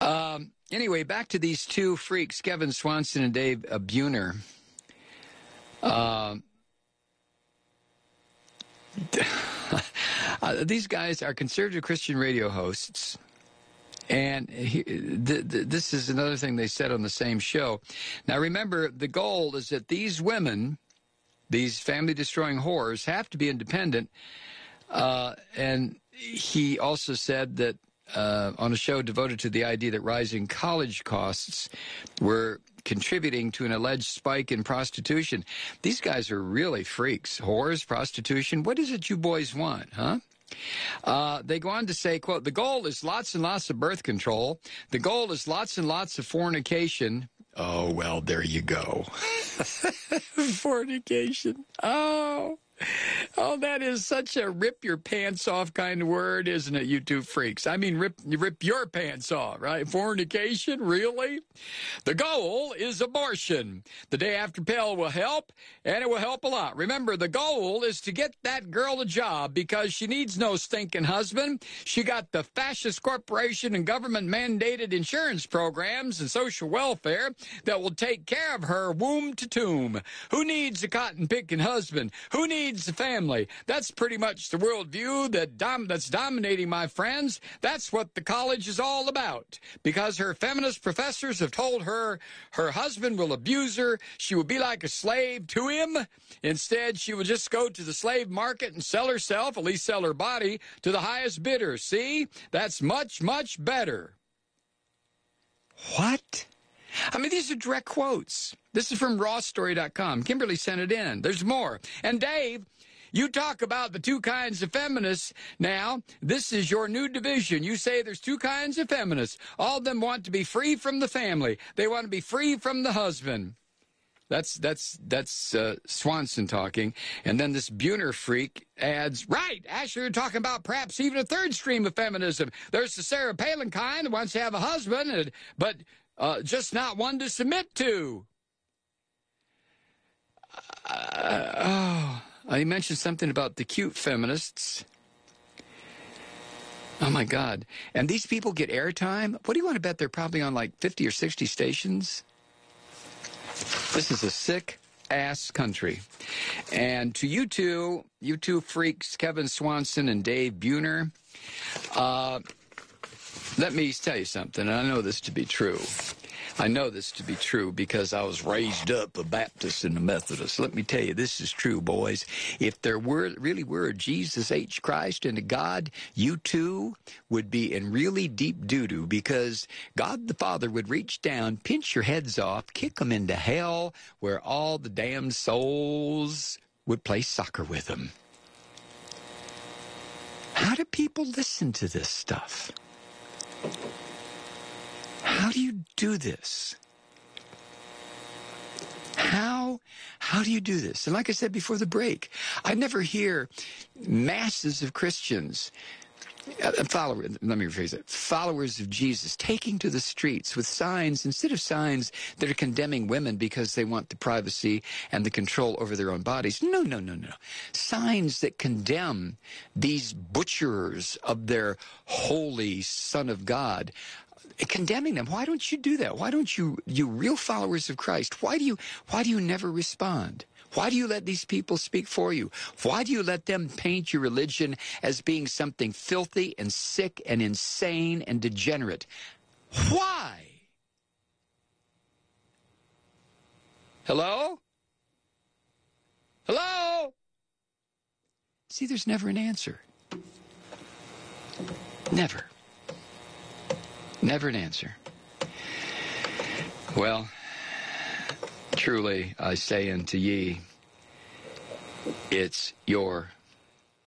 Um, anyway, back to these two freaks, Kevin Swanson and Dave uh, Buehner. Uh, uh, these guys are conservative Christian radio hosts. And he, th- th- this is another thing they said on the same show. Now, remember, the goal is that these women, these family destroying whores, have to be independent. Uh, and he also said that uh, on a show devoted to the idea that rising college costs were contributing to an alleged spike in prostitution. These guys are really freaks. Whores, prostitution. What is it you boys want, huh? Uh, they go on to say, quote, the goal is lots and lots of birth control. The goal is lots and lots of fornication. Oh, well, there you go. fornication. Oh. Oh, that is such a rip your pants off kind of word, isn't it, you two freaks? I mean, rip, rip your pants off, right? Fornication, really? The goal is abortion. The day after pill will help, and it will help a lot. Remember, the goal is to get that girl a job because she needs no stinking husband. She got the fascist corporation and government mandated insurance programs and social welfare that will take care of her womb to tomb. Who needs a cotton picking husband? Who needs the family. That's pretty much the worldview that dom- that's dominating my friends. That's what the college is all about. Because her feminist professors have told her her husband will abuse her, she will be like a slave to him. Instead, she will just go to the slave market and sell herself, at least sell her body, to the highest bidder. See? That's much, much better. What? I mean, these are direct quotes. This is from rawstory.com. Kimberly sent it in. There's more. And Dave, you talk about the two kinds of feminists now. This is your new division. You say there's two kinds of feminists. All of them want to be free from the family. They want to be free from the husband. That's that's that's uh, Swanson talking, and then this Buehner freak adds, "Right, Ashley, you're talking about perhaps even a third stream of feminism. There's the Sarah Palin kind that wants to have a husband, but uh, just not one to submit to." Uh, oh, I mentioned something about the cute feminists. Oh my God! And these people get airtime. What do you want to bet? They're probably on like fifty or sixty stations. This is a sick ass country. And to you two, you two freaks, Kevin Swanson and Dave Buehner, uh, let me tell you something, and I know this to be true. I know this to be true because I was raised up a Baptist and a Methodist. Let me tell you, this is true, boys. If there were really were a Jesus H. Christ and a God, you too would be in really deep doo doo because God the Father would reach down, pinch your heads off, kick them into hell where all the damned souls would play soccer with them. How do people listen to this stuff? How do you do this? How how do you do this? And like I said before the break, I never hear masses of Christians Uh, uh, followers, let me rephrase it, followers of Jesus taking to the streets with signs, instead of signs that are condemning women because they want the privacy and the control over their own bodies. No, no, no, no. Signs that condemn these butchers of their holy Son of God uh, condemning them. Why don't you do that? Why don't you, you real followers of Christ, why do you, why do you never respond? Why do you let these people speak for you? Why do you let them paint your religion as being something filthy and sick and insane and degenerate? Why? Hello? Hello? See, there's never an answer. Never. Never an answer. Well, truly I say unto ye, it's your